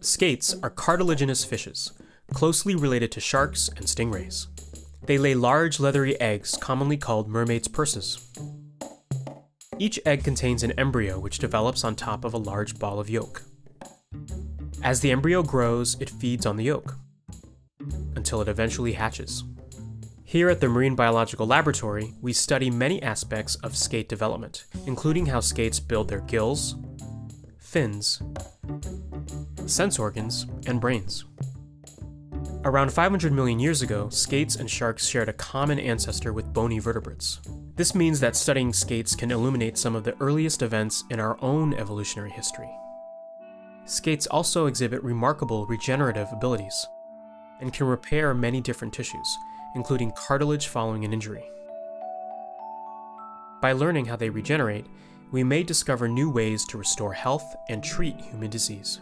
Skates are cartilaginous fishes, closely related to sharks and stingrays. They lay large leathery eggs commonly called mermaid's purses. Each egg contains an embryo which develops on top of a large ball of yolk. As the embryo grows, it feeds on the yolk until it eventually hatches. Here at the Marine Biological Laboratory, we study many aspects of skate development, including how skates build their gills, fins, sense organs, and brains. Around 500 million years ago, skates and sharks shared a common ancestor with bony vertebrates. This means that studying skates can illuminate some of the earliest events in our own evolutionary history. Skates also exhibit remarkable regenerative abilities and can repair many different tissues, including cartilage following an injury. By learning how they regenerate, we may discover new ways to restore health and treat human disease.